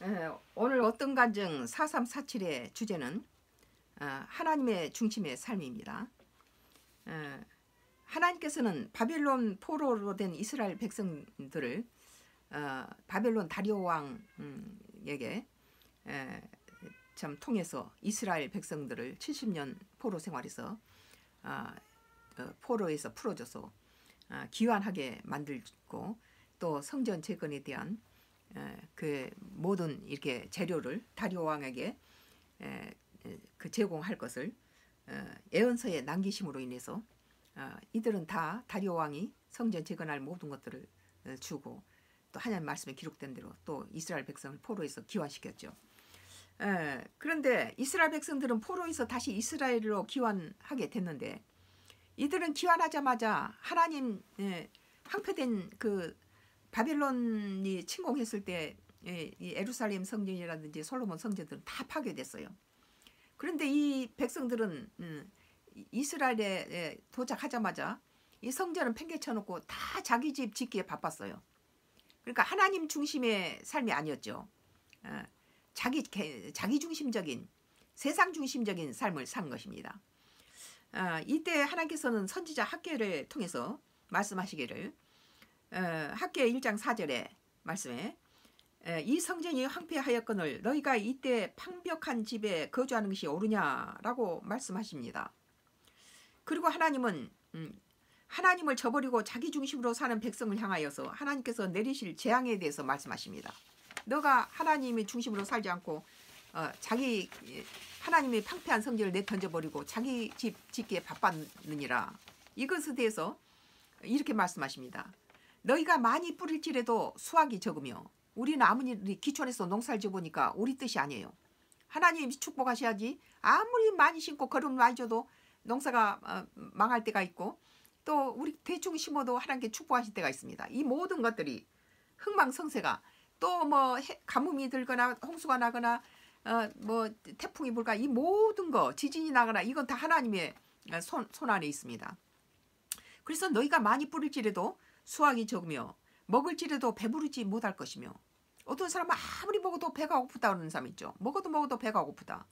에, 오늘 어떤 간증 4347의 주제는 어, 하나님의 중심의 삶입니다. 어, 하나님께서는 바벨론 포로로 된 이스라엘 백성들을 어, 바벨론 다리오 왕에게 에, 참 통해서 이스라엘 백성들을 70년 포로 생활에서 어, 어, 포로에서 풀어줘서 어, 기환하게 만들고 또 성전 재건에 대한 에, 그 모든 이렇게 재료를 다리오 왕에게 그 제공할 것을 어, 예언서에 남기심으로 인해서 어, 이들은 다 다리오 왕이 성전 재건할 모든 것들을 어, 주고 또 하나님 말씀에 기록된 대로 또 이스라엘 백성을 포로에서 기환시켰죠. 에, 그런데 이스라엘 백성들은 포로에서 다시 이스라엘로 기환하게 됐는데 이들은 기환하자마자 하나님 예, 황폐된 그 바벨론이 침공했을 때 예, 이 에루살렘 성전이라든지 솔로몬 성전들은 다 파괴됐어요. 그런데 이 백성들은 음, 이스라엘에 예, 도착하자마자 이 성전은 팽개쳐놓고 다 자기 집 짓기에 바빴어요. 그러니까 하나님 중심의 삶이 아니었죠. 어, 자기 개- 자기 중심적인 세상 중심적인 삶을 산 것입니다. 어, 이때 하나님께서는 선지자 학계를 통해서 말씀하시기를 어, 학계 1장 4절에 말씀에 에, 이 성전이 황폐하였거늘 너희가 이때 방벽한 집에 거주하는 것이 옳으냐라고 말씀하십니다. 그리고 하나님은 음, 하나님을 저버리고 자기 중심으로 사는 백성을 향하여서 하나님께서 내리실 재앙에 대해서 말씀하십니다. 너가 하나님의 중심으로 살지 않고 어, 자기 예, 하나님의 황폐한 성전을 내 던져버리고 자기 집 짓기에 바빴느니라. 이것에 대해서 이렇게 말씀하십니다. 너희가 많이 뿌릴지라도 수확이 적으며 우리는 아무리 기촌에서 농사를 지어보니까 우리 뜻이 아니에요. 하나님이 축복하셔야지 아무리 많이 심고 거름 많이 줘도 농사가 어, 망할 때가 있고 또 우리 대충 심어도 하나님께 축복하실 때가 있습니다. 이 모든 것들이 흥망성쇠가 또 뭐 가뭄이 들거나 홍수가 나거나 어, 뭐 태풍이 불까 이 모든 거 지진이 나거나 이건 다 하나님의 손, 손 안에 있습니다. 그래서 너희가 많이 뿌릴지라도 수확이 적으며 먹을지라도 배부르지 못할 것이며 어떤 사람은 아무리 먹어도 배가 고프다 그러는 사람 있죠. 먹어도 먹어도 배가 고프다.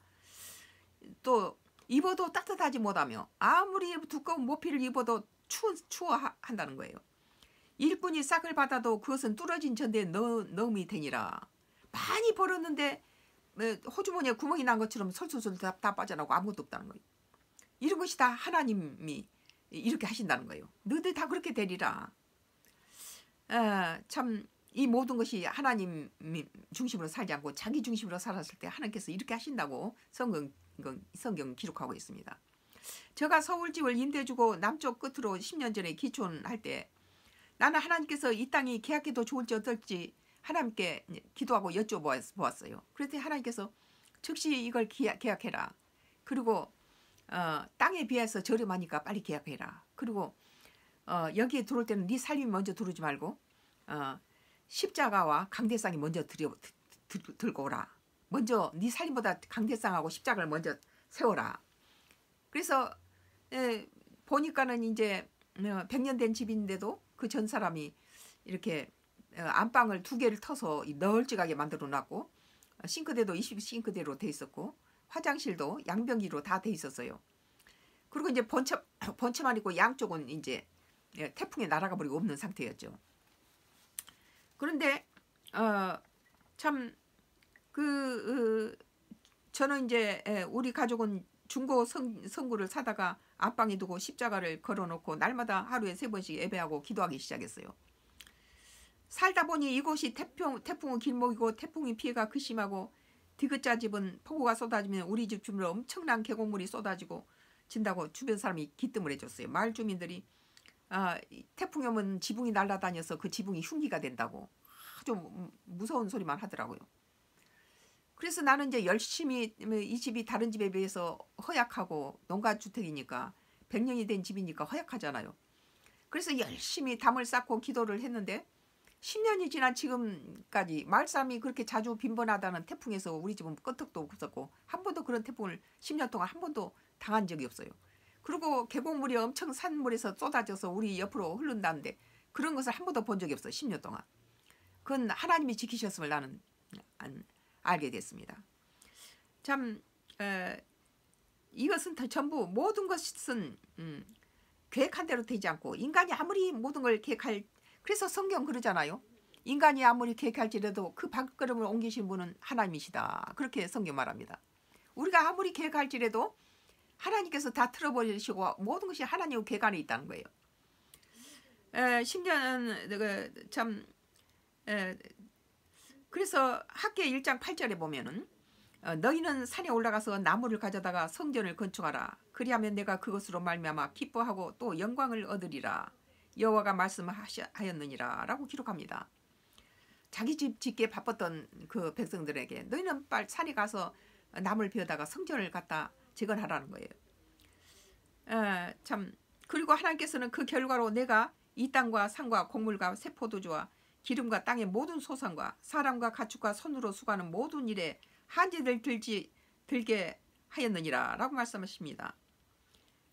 또 입어도 따뜻하지 못하며 아무리 두꺼운 모피를 입어도 추워, 추워 하- 한다는 거예요. 일꾼이 싹을 받아도 그것은 뚫어진 전대에 넣, 넣음이 되니라. 많이 벌었는데 뭐 호주머니에 구멍이 난 것처럼 솔솔솔 다, 다 빠져나오고 아무것도 없다는 거예요. 이런 것이 다 하나님이 이렇게 하신다는 거예요. 너희들 다 그렇게 되리라. 아, 참이 모든 것이 하나님 중심으로 살지 않고 자기 중심으로 살았을 때 하나님께서 이렇게 하신다고 성경 성경 기록하고 있습니다. 제가 서울집을 임대주고 남쪽 끝으로 10년 전에 기촌할 때 나는 하나님께서 이 땅이 계약해도 좋을지 어떨지 하나님께 기도하고 여쭤보았어요. 그랬더니 하나님께서 즉시 이걸 계약, 계약해라. 그리고 어, 땅에 비해서 저렴하니까 빨리 계약해라. 그리고 어, 여기에 들어올 때는 네 삶이 먼저 들어오지 말고 어, 십자가와 강대상이 먼저 들여, 들, 들, 들고 오라. 먼저 네 삶보다 강대상하고 십자가를 먼저 세워라. 그래서 에, 보니까는 이제 어, 100년 된 집인데도 그 전 사람이 이렇게 어, 안방을 두 개를 터서 이 널찍하게 만들어 놨고 어, 싱크대도 20 싱크대로 돼 있었고 화장실도 양변기로 다 돼 있었어요. 그리고 이제 번처 번처만 있고 양쪽은 이제 예, 태풍에 날아가 버리고 없는 상태였죠. 그런데 어, 참그 저는 이제 예, 우리 가족은 중고 성, 성구를 사다가 앞방에 두고 십자가를 걸어놓고 날마다 하루에 세 번씩 예배하고 기도하기 시작했어요. 살다 보니 이곳이 태풍, 태풍은 길목이고 태풍이 피해가 극심하고 디귿자 집은 폭우가 쏟아지면 우리 집 주변으로 엄청난 계곡물이 쏟아지고 진다고 주변 사람이 기뜸을 해줬어요. 마을 주민들이 아, 태풍이 오면 지붕이 날아다녀서 그 지붕이 흉기가 된다고 아주 무서운 소리만 하더라고요. 그래서 나는 이제 열심히 이 집이 다른 집에 비해서 허약하고 농가주택이니까 100년이 된 집이니까 허약하잖아요. 그래서 열심히 담을 쌓고 기도를 했는데 10년이 지난 지금까지 사람이 그렇게 자주 빈번하다는 태풍에서 우리 집은 끄떡도 없었고 한 번도 그런 태풍을 10년 동안 한 번도 당한 적이 없어요. 그리고 계곡물이 엄청 산물에서 쏟아져서 우리 옆으로 흐른다는데 그런 것을 한 번도 본 적이 없어 10년 동안. 그건 하나님이 지키셨음을 나는 안, 알게 됐습니다. 참 에, 이것은 다 전부 모든 것은 음, 계획한 대로 되지 않고 인간이 아무리 모든 걸 계획할 그래서 성경 그러잖아요. 인간이 아무리 계획할지라도 그 발걸음을 옮기신 분은 하나님이시다. 그렇게 성경 말합니다. 우리가 아무리 계획할지라도 하나님께서 다 틀어버리시고 모든 것이 하나님 계획 안에 있다는 거예요. 에, 심지어는 그, 참 에, 그래서 학계 1장 8절에 보면은 어, 너희는 산에 올라가서 나무를 가져다가 성전을 건축하라. 그리하면 내가 그것으로 말미암아 기뻐하고 또 영광을 얻으리라. 여호와가 말씀하였느니라 라고 기록합니다. 자기 집 짓기에 바빴던 그 백성들에게 너희는 빨리 산에 가서 나무를 베어다가 성전을 갖다 재건하라는 거예요. 에, 참 그리고 하나님께서는 그 결과로 내가 이 땅과 산과 곡물과 세포도주와 기름과 땅의 모든 소산과 사람과 가축과 손으로 수고하는 모든 일에 한지들 들지 들게 하였느니라라고 말씀하십니다.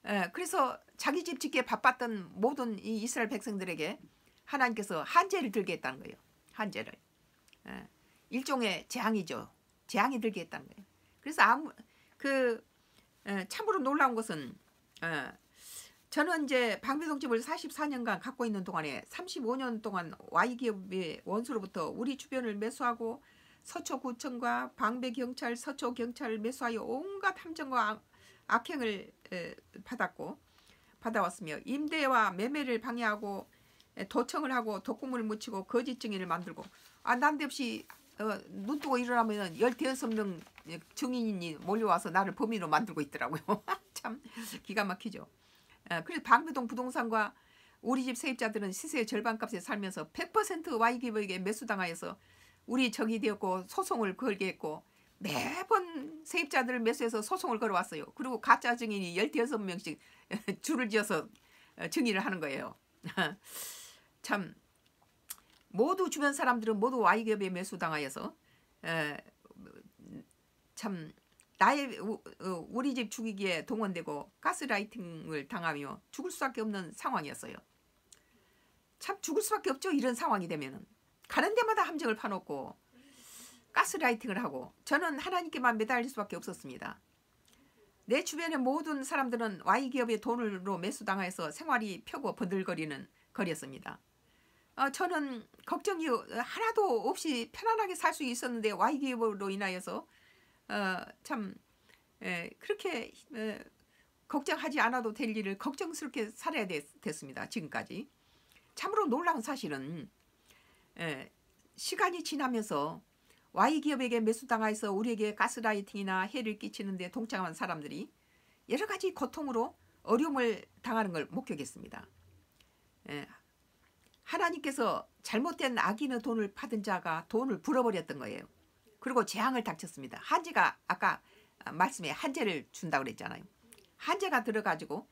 에, 그래서 자기 집 짓기에 바빴던 모든 이 이스라엘 백성들에게 하나님께서 한재를 들게 했다는 거예요. 한재를 에, 일종의 재앙이죠. 재앙이 들게 했다는 거예요. 그래서 아무 그 에, 참으로 놀라운 것은 에, 저는 이제 방배동 집을 44년간 갖고 있는 동안에 35년 동안 Y기업의 원수로부터 우리 주변을 매수하고 서초구청과 방배경찰, 서초경찰을 매수하여 온갖 함정과 악행을 받았고 받아왔으며 임대와 매매를 방해하고 도청을 하고 독금을 묻히고 거짓 증인을 만들고 아 난데없이 어, 눈 뜨고 일어나면 열대여섯 명 증인이 몰려와서 나를 범인으로 만들고 있더라고요. 참 기가 막히죠. 아, 그래서 방배동 부동산과 우리 집 세입자들은 시세의 절반값에 살면서 100% Y기업에게 매수당하여서 우리 적이 되었고 소송을 걸게 했고 매번 세입자들을 매수해서 소송을 걸어왔어요. 그리고 가짜 증인이 16명씩 줄을 지어서 어, 증인을 하는 거예요. 참 모두 주변 사람들은 모두 Y기업에 매수당하여서 참 나의 어, 우리 집 죽이기에 동원되고 가스라이팅을 당하며 죽을 수밖에 없는 상황이었어요. 참 죽을 수밖에 없죠. 이런 상황이 되면은 가는 데마다 함정을 파놓고 가스라이팅을 하고 저는 하나님께만 매달릴 수밖에 없었습니다. 내 주변의 모든 사람들은 Y기업의 돈으로 매수당해서 생활이 펴고 번들거리는 거리였습니다. 어, 저는 걱정이 하나도 없이 편안하게 살 수 있었는데 Y기업으로 인하여서 어, 참 에, 그렇게 에, 걱정하지 않아도 될 일을 걱정스럽게 살아야 됐, 습니다 지금까지. 참으로 놀라운 사실은 에, 시간이 지나면서 Y기업에게 매수당하여서 우리에게 가스라이팅이나 해를 끼치는데 동참한 사람들이 여러 가지 고통으로 어려움을 당하는 걸 목격했습니다. 에, 하나님께서 잘못된 악인의 돈을 받은 자가 돈을 불어버렸던 거예요. 그리고 재앙을 닥쳤습니다. 한재가 아까 말씀에 한재를 준다고 그랬잖아요. 한재가 들어가지고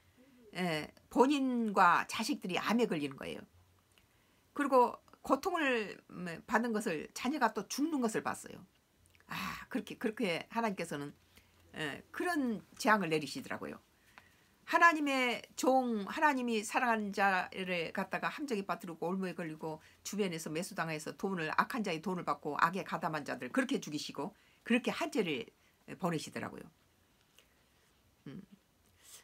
본인과 자식들이 암에 걸리는 거예요. 그리고 고통을 음, 받는 것을 자녀가 또 죽는 것을 봤어요. 아 그렇게 그렇게 하나님께서는 그런 재앙을 내리시더라고요. 하나님의 종 하나님이 사랑하는 자를 갖다가 함정에 빠뜨리고 올무에 걸리고 주변에서 매수당해서 돈을 악한 자의 돈을 받고 악에 가담한 자들 그렇게 죽이시고 그렇게 한죄를 보내시더라고요. 음.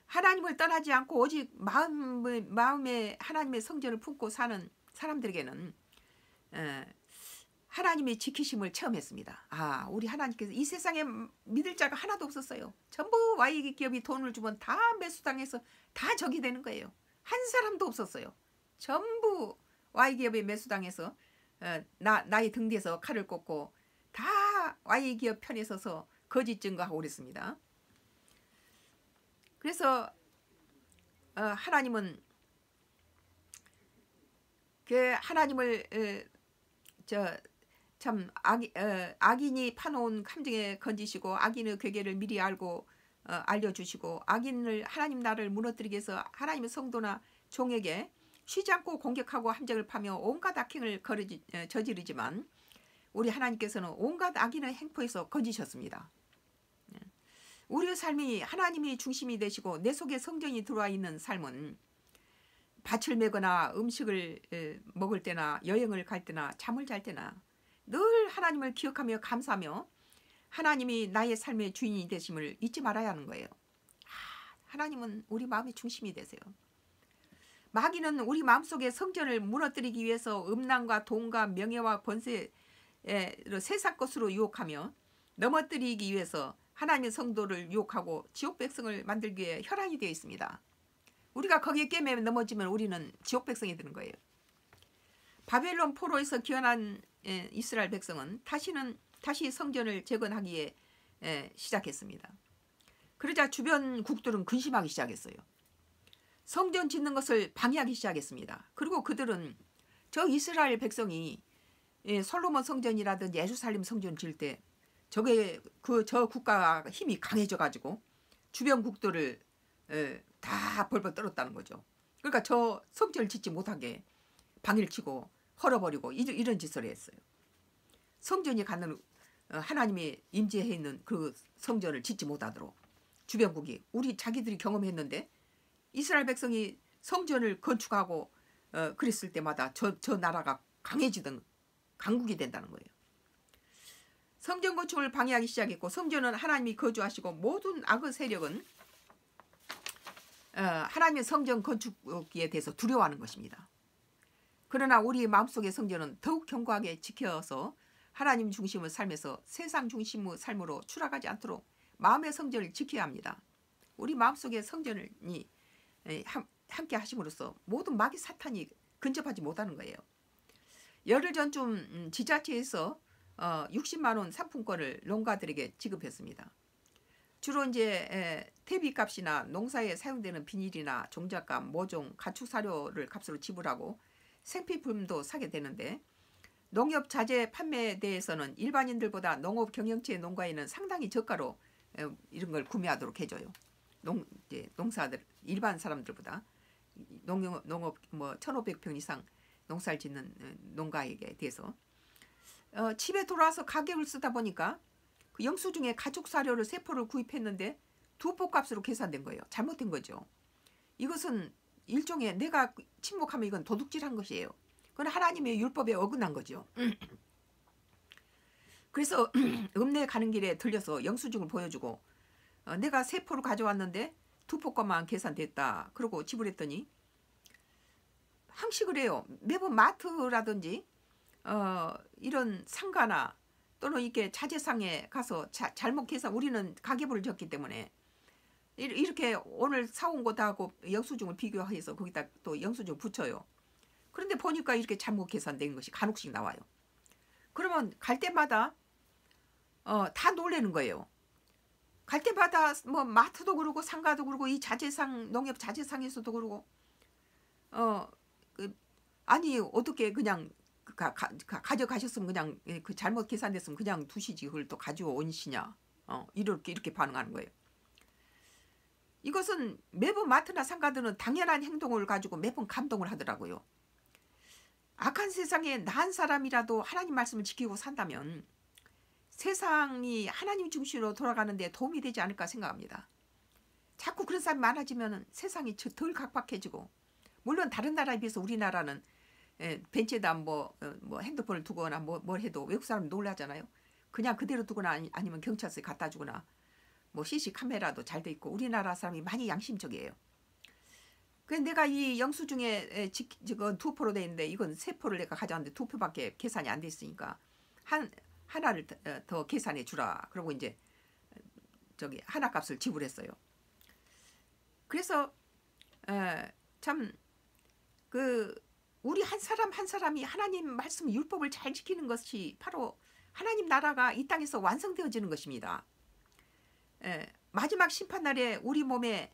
하나님을 떠나지 않고 오직 마음의, 마음에 하나님의 성전을 품고 사는 사람들에게는 하나님의 지키심을 체험했습니다. 아, 우리 하나님께서 이 세상에 믿을 자가 하나도 없었어요. 전부 Y 기업이 돈을 주면 다 매수당해서 다 적이 되는 거예요. 한 사람도 없었어요. 전부 Y 기업에 매수당해서 어, 나 나의 등 뒤에서 칼을 꽂고 다 Y 기업 편에 서서 거짓 증거하고 그랬습니다. 그래서 어, 하나님은 그 하나님을 저 참 악이, 어, 악인이 파놓은 함정에 건지시고 악인의 괴계를 미리 알고 어, 알려주시고 악인을 하나님 나라를 무너뜨리기 위해서 하나님의 성도나 종에게 쉬지 않고 공격하고 함정을 파며 온갖 악행을 거르지, 어, 저지르지만 우리 하나님께서는 온갖 악인의 행포에서 건지셨습니다. 예. 우리의 삶이 하나님이 중심이 되시고 내 속에 성전이 들어와 있는 삶은 밭을 매거나 음식을 먹을 때나 여행을 갈 때나 잠을 잘 때나 늘 하나님을 기억하며 감사하며 하나님이 나의 삶의 주인이 되심을 잊지 말아야 하는 거예요. 아, 하나님은 우리 마음의 중심이 되세요. 마귀는 우리 마음속에 성전을 무너뜨리기 위해서 음란과 돈과 명예와 권세 세상 것으로 유혹하며 넘어뜨리기 위해서 하나님의 성도를 유혹하고 지옥 백성을 만들기 위해 혈안이 되어 있습니다. 우리가 거기에 깨매 넘어지면 우리는 지옥 백성이 되는 거예요. 바벨론 포로에서 기원한 이스라엘 백성은 다시는 다시 성전을 재건하기에 시작했습니다. 그러자 주변 국들은 근심하기 시작했어요. 성전 짓는 것을 방해하기 시작했습니다. 그리고 그들은 저 이스라엘 백성이 솔로몬 성전이라든지 예루살렘 성전 질때 저게 그 저 국가 힘이 강해져 가지고 주변 국들을 다 벌벌 떨었다는 거죠. 그러니까 저 성전을 짓지 못하게 방해를 치고 헐어버리고 이런 짓을 했어요. 성전이 가는 어, 하나님이 임재해 있는 그 성전을 짓지 못하도록 주변국이 우리 자기들이 경험했는데 이스라엘 백성이 성전을 건축하고 어, 그랬을 때마다 저, 저 나라가 강해지던 강국이 된다는 거예요. 성전 건축을 방해하기 시작했고 성전은 하나님이 거주하시고 모든 악의 세력은 어, 하나님의 성전 건축에 대해서 두려워하는 것입니다. 그러나 우리 마음속의 성전은 더욱 견고하게 지켜서 하나님 중심의 삶에서 세상 중심의 삶으로 추락하지 않도록 마음의 성전을 지켜야 합니다. 우리 마음속의 성전이 함께 하심으로써 모든 마귀 사탄이 근접하지 못하는 거예요. 열흘 전쯤 음, 지자체에서 60만 어, 원 상품권을 농가들에게 지급했습니다. 주로 이제 퇴비값이나 농사에 사용되는 비닐이나 종잣값, 모종, 가축 사료를 값으로 지불하고 생필품도 사게 되는데 농협 자재 판매에 대해서는 일반인들보다 농업 경영체 농가에는 상당히 저가로 이런 걸 구매하도록 해줘요. 농 이제 농사들 일반 사람들보다 농업 농업 뭐 1,500평 이상 농사를 짓는 농가에게 대해서 어, 집에 돌아와서 가격을 쓰다 보니까 그 영수증에 가축 사료를 세 포를 구입했는데 두 포 값으로 계산된 거예요. 잘못된 거죠. 이것은 일종의 내가 침묵하면 이건 도둑질한 것이에요. 그건 하나님의 율법에 어긋난 거죠. 그래서 읍내 가는 길에 들려서 영수증을 보여주고 어, 내가 세 포를 가져왔는데 두 포값만 계산됐다. 그러고 지불했더니 항식을 해요. 매번 마트라든지 어, 이런 상가나 또는 이렇게 자재상에 가서 자, 잘못 계산 우리는 가계부를 적기 때문에 이렇게 오늘 사온 거다하고 영수증을 비교해서 거기다 또 영수증 붙여요. 그런데 보니까 이렇게 잘못 계산된 것이 간혹씩 나와요. 그러면 갈 때마다 어, 다 놀래는 거예요. 갈 때마다 뭐 마트도 그러고 상가도 그러고 이 자재상 농협 자재상에서도 그러고 어 그, 아니 어떻게 그냥 가, 가, 가져가셨으면 그냥 예, 그 잘못 계산됐으면 그냥 두시지 그걸 또 가지고 온시냐 어 이렇게 이렇게 반응하는 거예요. 이것은 매번 마트나 상가들은 당연한 행동을 가지고 매번 감동을 하더라고요. 악한 세상에 나한 사람이라도 하나님 말씀을 지키고 산다면 세상이 하나님 중심으로 돌아가는데 도움이 되지 않을까 생각합니다. 자꾸 그런 사람이 많아지면 세상이 덜 각박해지고 물론 다른 나라에 비해서 우리나라는 예, 벤치에다 뭐, 어, 뭐 핸드폰을 두거나 뭐, 뭘 해도 외국 사람 놀라잖아요. 그냥 그대로 두거나 아니, 아니면 경찰서에 갖다 주거나 뭐 CC 카메라도 잘 돼 있고 우리나라 사람이 많이 양심적이에요. 그래서 내가 이 영수증에 지금 두 표로 돼 있는데 이건 세 표를 내가 가져왔는데 두 표밖에 계산이 안 돼 있으니까 한 하나를 더, 어, 더 계산해 주라. 그러고 이제 저기 하나 값을 지불했어요. 그래서 어, 참그 우리 한 사람 한 사람이 하나님 말씀 율법을 잘 지키는 것이 바로 하나님 나라가 이 땅에서 완성되어지는 것입니다. 에, 마지막 심판 날에 우리 몸에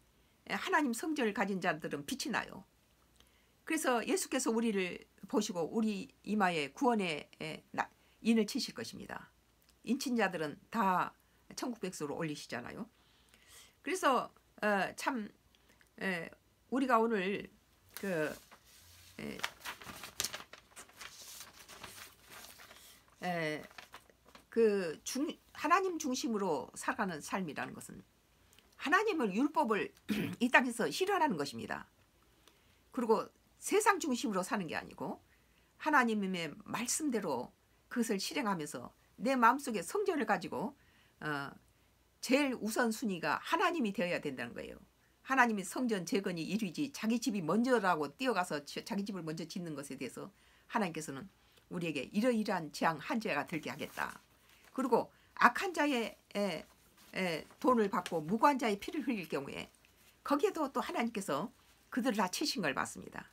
하나님 성전을 가진 자들은 빛이 나요. 그래서 예수께서 우리를 보시고 우리 이마에 구원의 인을 치실 것입니다. 인친 자들은 다 천국 백수로 올리시잖아요. 그래서 어, 참 에, 우리가 오늘 그 에, 에, 그 중, 하나님 중심으로 살아가는 삶이라는 것은 하나님을 율법을 이 땅에서 실현하는 것입니다. 그리고 세상 중심으로 사는 게 아니고 하나님의 말씀대로 그것을 실행하면서 내 마음속에 성전을 가지고 어, 제일 우선순위가 하나님이 되어야 된다는 거예요. 하나님이 성전 재건이 1위지 자기 집이 먼저라고 뛰어가서 지- 자기 집을 먼저 짓는 것에 대해서 하나님께서는 우리에게 이러이러한 재앙 한죄가 들게 하겠다. 그리고 악한 자의 에, 에, 돈을 받고 무고한 자의 피를 흘릴 경우에 거기에도 또 하나님께서 그들을 다 치신 걸 봤습니다.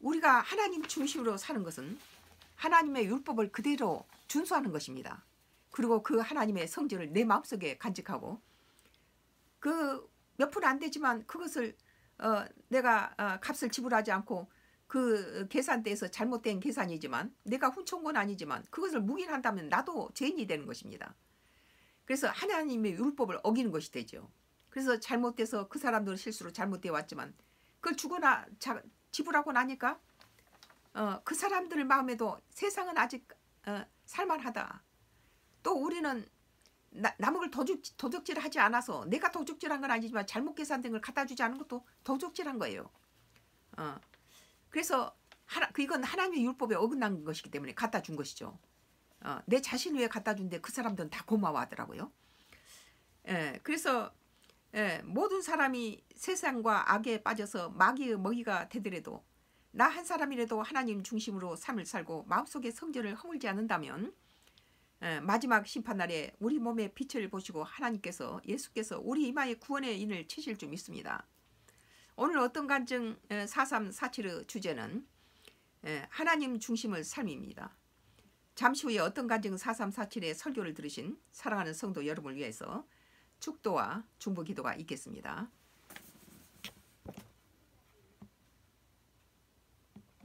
우리가 하나님 중심으로 사는 것은 하나님의 율법을 그대로 준수하는 것입니다. 그리고 그 하나님의 성질을 내 마음속에 간직하고 그 몇 푼 안 되지만 그것을 어, 내가 어, 값을 지불하지 않고 그 계산대에서 잘못된 계산이지만 내가 훔쳐온 건 아니지만 그것을 묵인한다면 나도 죄인이 되는 것입니다. 그래서 하나님의 율법을 어기는 것이 되죠. 그래서 잘못돼서 그 사람들은 실수로 잘못되어 왔지만 그걸 주거나 자, 지불하고 나니까 어, 그 사람들 마음에도 세상은 아직 어, 살만하다. 또 우리는 나, 남을 도둑, 도둑질하지 않아서 내가 도둑질한 건 아니지만 잘못 계산된 걸 갖다 주지 않은 것도 도둑질한 거예요. 어. 그래서 하나, 그 이건 하나님의 율법에 어긋난 것이기 때문에 갖다 준 것이죠. 어, 내 자신 위해 갖다 준데 그 사람들은 다 고마워하더라고요. 예, 그래서 예, 모든 사람이 세상과 악에 빠져서 마귀의 먹이가 되더라도 나 한 사람이라도 하나님 중심으로 삶을 살고 마음속에 성전을 허물지 않는다면 예, 마지막 심판날에 우리 몸의 빛을 보시고 하나님께서 예수께서 우리 이마에 구원의 인을 치실 줄 믿습니다. 오늘 어떤 간증 4347의 주제는 예, 하나님 중심을 삶입니다. 잠시 후에 어떤 간증 4347의 설교를 들으신 사랑하는 성도 여러분을 위해서 축도와 중보 기도가 있겠습니다.